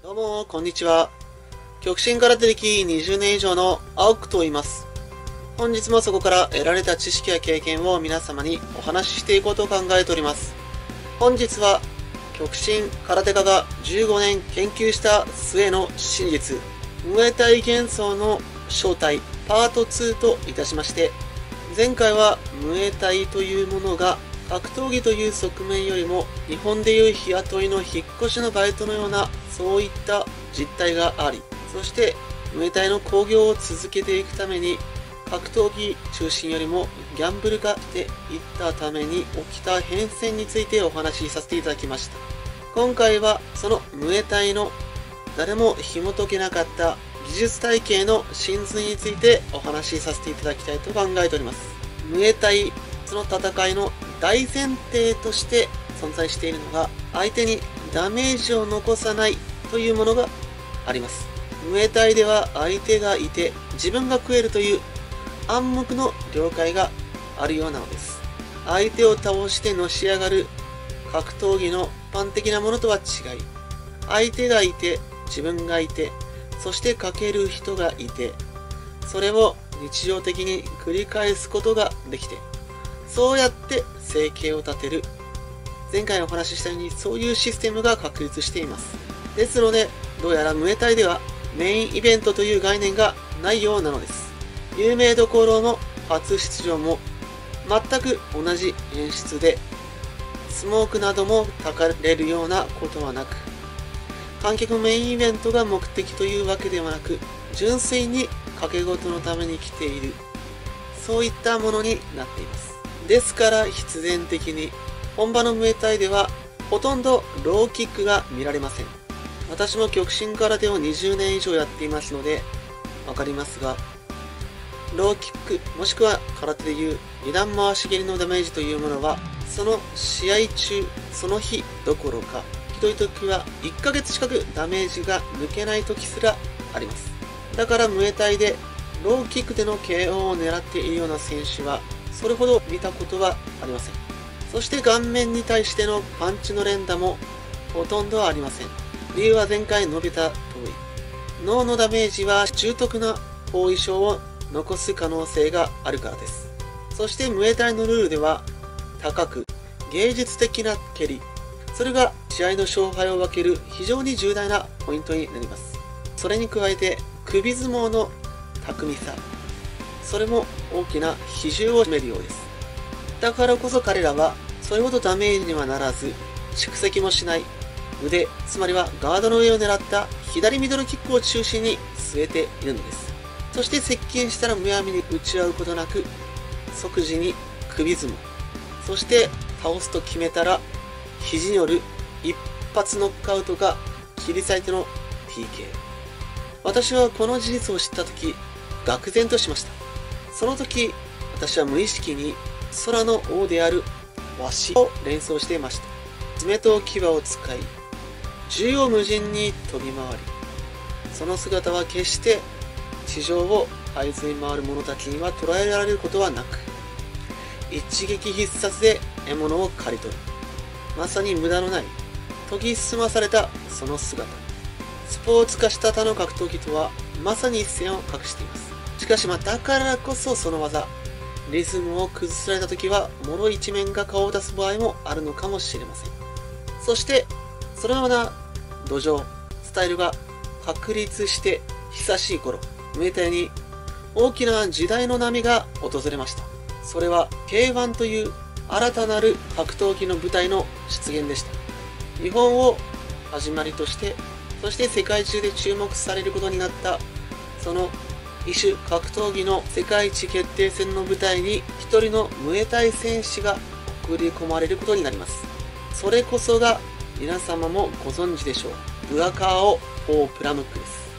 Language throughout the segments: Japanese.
どうも、こんにちは。極真空手歴20年以上の青くと言います。本日もそこから得られた知識や経験を皆様にお話ししていこうと考えております。本日は、極真空手家が15年研究した末の真実、ムエタイ幻想の正体パート2といたしまして、前回はムエタイというものが格闘技という側面よりも日本でいう日雇いの引っ越しのバイトのようなそういった実態がありそしてムエタイの興行を続けていくために格闘技中心よりもギャンブル化していったために起きた変遷についてお話しさせていただきました。今回はそのムエタイの誰も紐解けなかった技術体系の真髄についてお話しさせていただきたいと考えております。ムエタイその戦いの大前提として存在しているのが相手にダメージを残さないというものがあります。ムエタイでは相手がいて自分が食えるという暗黙の了解があるようなのです。相手を倒してのし上がる格闘技の一般的なものとは違い相手がいて自分がいてそしてかける人がいてそれを日常的に繰り返すことができてそうやって生計を立てる前回お話ししたようにそういうシステムが確立しています。ですのでどうやらムエタイではメインイベントという概念がないようなのです。有名どころの初出場も全く同じ演出でスモークなどもたかれるようなことはなく観客メインイベントが目的というわけではなく純粋に掛け事のために来ているそういったものになっています。ですから必然的に本場のムエタイではほとんどローキックが見られません。私も極真空手を20年以上やっていますのでわかりますがローキックもしくは空手でいう二段回し蹴りのダメージというものはその試合中その日どころかひどい時は1ヶ月近くダメージが抜けない時すらあります。だからムエタイでローキックでの KO を狙っているような選手はそれほど見たことはありません。そして顔面に対してのパンチの連打もほとんどありません。理由は前回述べた通り脳のダメージは重篤な後遺症を残す可能性があるからです。そしてムエタイのルールでは高く芸術的な蹴りそれが試合の勝敗を分ける非常に重大なポイントになります。それに加えて首相撲の巧みさそれも大きな比重を占めるようです。だからこそ彼らはそれほどダメージにはならず蓄積もしない。腕つまりはガードの上を狙った左ミドルキックを中心に据えているのです。そして接近したらむやみに打ち合うことなく即時に首相撲。そして倒すと決めたら肘による一発ノックアウトが切り裂いての PK 私はこの事実を知った時愕然としました。その時私は無意識に空の王であるわしを連想していました。爪と牙を使い縦横無尽に飛び回りその姿は決して地上を這いずり回る者たちには捉えられることはなく一撃必殺で獲物を刈り取る。まさに無駄のない研ぎ澄まされたその姿。スポーツ化した他の格闘技とはまさに一線を画しています。しかしまあだからこそその技リズムを崩された時は脆い一面が顔を出す場合もあるのかもしれません。そしてそのような土壌スタイルが確立して久しい頃ムエタイに大きな時代の波が訪れました。それは K1 という新たなる格闘技の舞台の出現でした。日本を始まりとしてそして世界中で注目されることになったその異種格闘技の世界一決定戦の舞台に一人のムエタイ選手が送り込まれることになります。それこそが皆様もご存知でしょう。ブアカーオ・オー・プラムックです。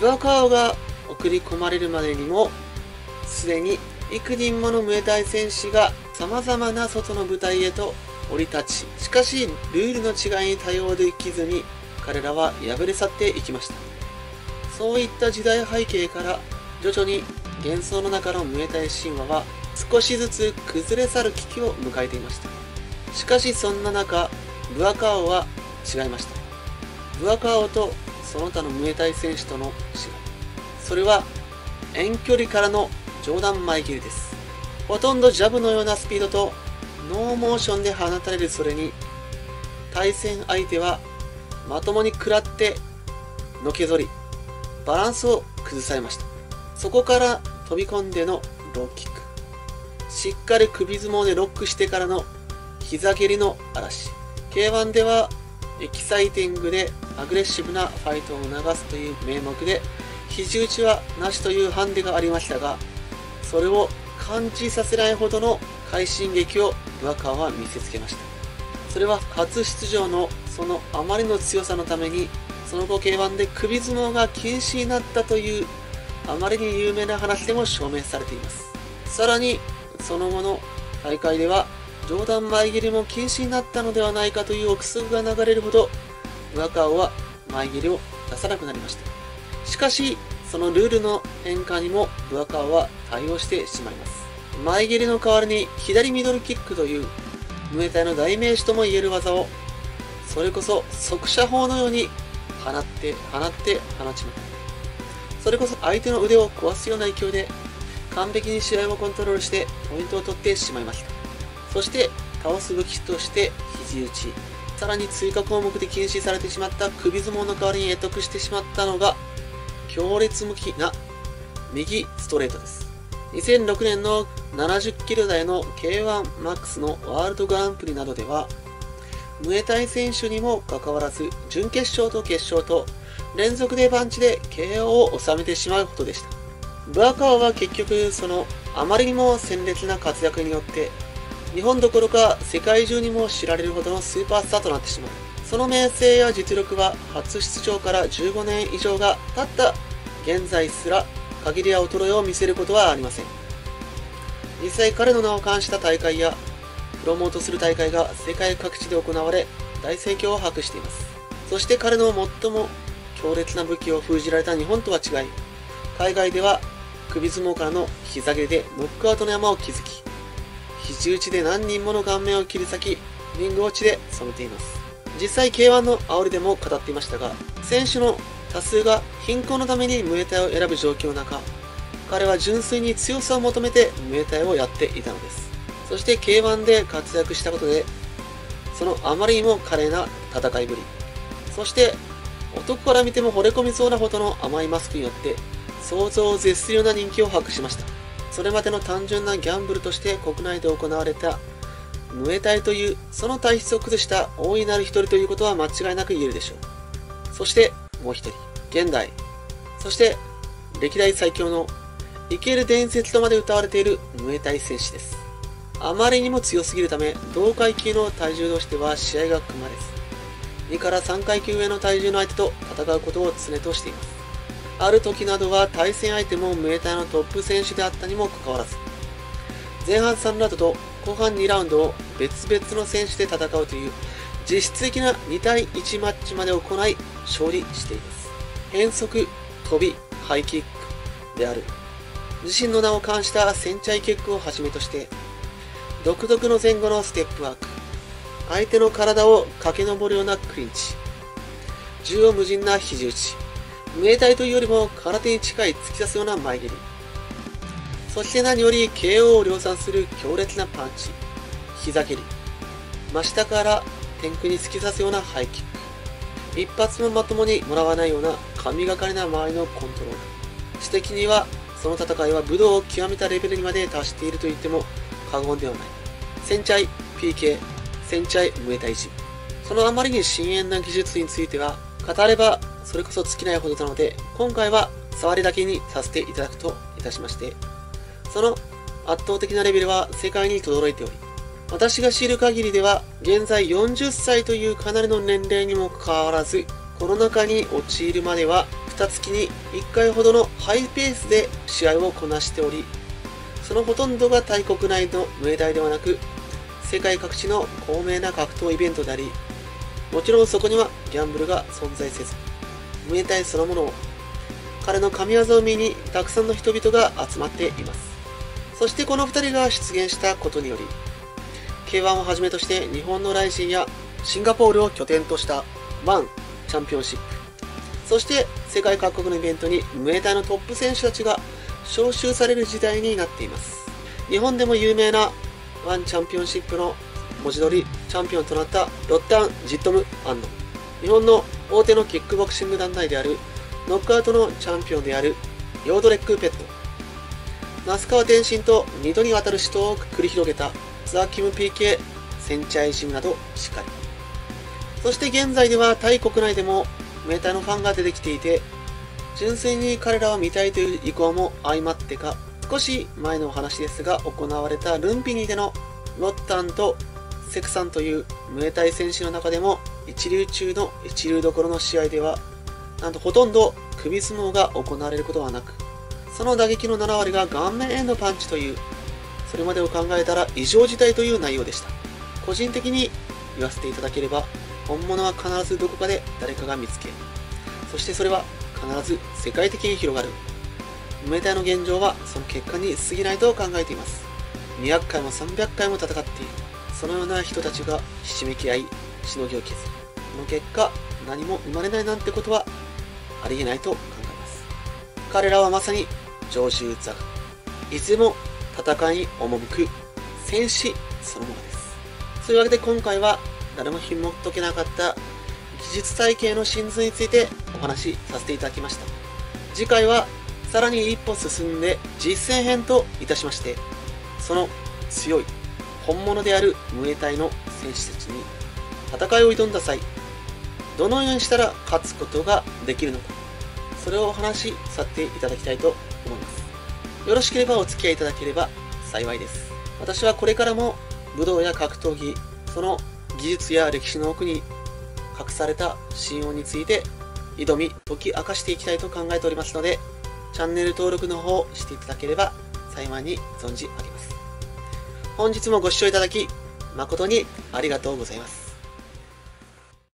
ブアカーオが送り込まれるまでにもすでに幾人ものムエタイ選手が様々な外の舞台へと降り立ちしかしルールの違いに対応できずに彼らは敗れ去っていきました。そういった時代背景から徐々に幻想の中のムエタイ神話は少しずつ崩れ去る危機を迎えていました。しかしそんな中ブアカオは違いました。ブアカオとその他のムエタイ選手との違い。それは遠距離からの上段前切りです。ほとんどジャブのようなスピードとノーモーションで放たれるそれに対戦相手はまともに食らってのけぞりバランスを崩されました。そこから飛び込んでのローキックしっかり首相撲でロックしてからの膝蹴りの嵐。K1 ではエキサイティングでアグレッシブなファイトを促すという名目で肘打ちはなしというハンデがありましたがそれを感じさせないほどの快進撃を岩川は見せつけました。それは初出場のそのあまりの強さのためにその後 K1 で首相撲が禁止になったというあまりに有名な話でも証明されています。さらにその後の大会では上段前蹴りも禁止になったのではないかという憶測が流れるほど上川は前蹴りを出さなくなりました。しかしそのルールの変化にも上川は対応してしまいます。前蹴りの代わりに左ミドルキックというムエタイの代名詞とも言える技をそれこそ速射砲のように放って放って放ちます。それこそ相手の腕を壊すような勢いで完璧に試合をコントロールしてポイントを取ってしまいました。そして倒す武器として肘打ち。さらに追加項目で禁止されてしまった首相撲の代わりに得得してしまったのが強烈向きな右ストレートです。2006年の70キロ台の K1MAX のワールドグランプリなどではムエタイ選手にもかかわらず準決勝と決勝と連続でパンチで KO を収めてしまうほどでした。ブアカワは結局そのあまりにも鮮烈な活躍によって日本どころか世界中にも知られるほどのスーパースターとなってしまう。その名声や実力は初出場から15年以上が経った現在すら限りや衰えを見せることはありません。実際彼の名を冠した大会やプロモートする大会が世界各地で行われ大盛況を博しています。そして彼の最も強烈な武器を封じられた日本とは違い海外では首相撲からの膝蹴りでノックアウトの山を築き肘打ちで何人もの顔面を切り裂きリング落ちで染めています。実際 K1 の煽りでも語っていましたが選手の多数が貧困のためにムエタイを選ぶ状況の中彼は純粋に強さを求めてムエタイをやっていたのです。そして K1 で活躍したことでそのあまりにも華麗な戦いぶり。そして男から見ても惚れ込みそうなほどの甘いマスクによって想像を絶するような人気を博しました。それまでの単純なギャンブルとして国内で行われたムエタイというその体質を崩した大いなる一人ということは間違いなく言えるでしょう。そしてもう一人現代。そして歴代最強の生ける伝説とまで歌われているムエタイ戦士です。あまりにも強すぎるため同階級の体重としては試合が組まれず。2から3階級上の体重の相手と戦うことを常としています。ある時などは対戦相手もムエタイのトップ選手であったにもかかわらず、前半3ラウンドと後半2ラウンドを別々の選手で戦うという実質的な2対1マッチまで行い勝利しています。変則、飛び、ハイキックである。自身の名を冠したセンチャイキックをはじめとして、独特の前後のステップワーク、相手の体を駆け上るようなクリンチ。縦横無尽な肘打ち。ムエタイというよりも空手に近い突き刺すような前蹴り。そして何より KO を量産する強烈なパンチ。膝蹴り。真下から天空に突き刺すようなハイキック。一発もまともにもらわないような神がかりな周りのコントロール。私的にはその戦いは武道を極めたレベルにまで達していると言っても過言ではない。戦チャイ、PK、戦チャイ、ムエタイジ。そのあまりに深淵な技術については、語ればそれこそ尽きないほどなので、今回は触りだけにさせていただくといたしまして、その圧倒的なレベルは世界に轟いており、私が知る限りでは、現在40歳というかなりの年齢にもかかわらず、コロナ禍に陥るまでは、2月に1回ほどのハイペースで試合をこなしており、そのほとんどが大国内のムエタイではなく、世界各地の高名な格闘イベントであり、もちろんそこにはギャンブルが存在せず、ムエタイそのものを、彼の神業を見にたくさんの人々が集まっています。そしてこの2人が出現したことにより、K1 をはじめとして日本のライジンやシンガポールを拠点としたワンチャンピオンシップ、そして世界各国のイベントにムエタイのトップ選手たちが招集される時代になっています日本でも有名なワンチャンピオンシップの文字通りチャンピオンとなったロッタン・ジットム・アンノ日本の大手のキックボクシング団体であるノックアウトのチャンピオンであるヨードレック・ペット。那須川天心と2度にわたる死闘を繰り広げたザ・キム PK センチャイジムなどしっかり。そして現在ではタイ国内でもメーターのファンが出てきていて純粋に彼らを見たいという意向も相まってか少し前のお話ですが行われたルンピニでのロッタンとセクさんというムエタイ選手の中でも一流中の一流どころの試合ではなんとほとんど首相撲が行われることはなくその打撃の7割が顔面へのパンチというそれまでを考えたら異常事態という内容でした。個人的に言わせていただければ本物は必ずどこかで誰かが見つけそしてそれは必ず世界的に広がる。ムエタイの現状はその結果に過ぎないと考えています。200回も300回も戦っている。そのような人たちがひしめき合いしのぎを削る。その結果何も生まれないなんてことはありえないと考えます。彼らはまさに常習座いつでも戦いに赴く戦士そのものです。そういうわけで今回は誰も紐解けなかった技術体系の真髄についてお話しさせていただきました。次回はさらに一歩進んで実践編といたしましてその強い本物であるムエタイの選手たちに戦いを挑んだ際どのようにしたら勝つことができるのかそれをお話しさせていただきたいと思います。よろしければお付き合いいただければ幸いです。私はこれからも武道や格闘技その技術や歴史の奥に隠された神話について挑み解き明かしていきたいと考えておりますのでチャンネル登録の方をしていただければ幸いに存じ上げます。本日もご視聴いただき誠にありがとうございます。